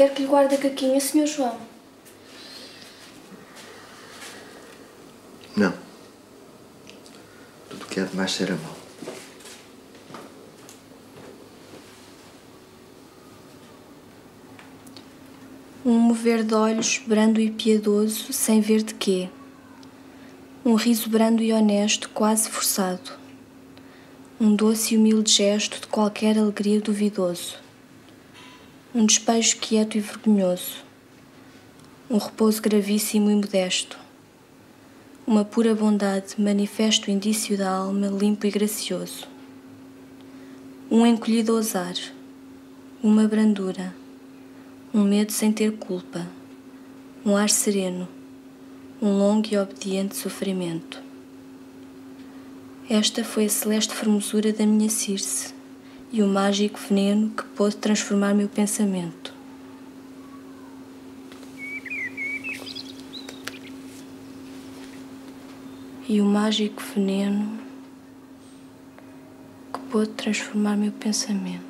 Quer que lhe guarde a caquinha, Sr. João? Não. Tudo que é demais será mal. Um mover de olhos brando e piedoso, sem ver de quê. Um riso brando e honesto, quase forçado. Um doce e humilde gesto de qualquer alegria duvidoso. Um despejo quieto e vergonhoso. Um repouso gravíssimo e modesto. Uma pura bondade, manifesto indício da alma, limpo e gracioso. Um encolhido ousar. Uma brandura um medo sem ter culpa, um ar sereno, um longo e obediente sofrimento. Esta foi a celeste formosura da minha Circe e o mágico veneno que pôde transformar meu pensamento. E o mágico veneno que pôde transformar meu pensamento.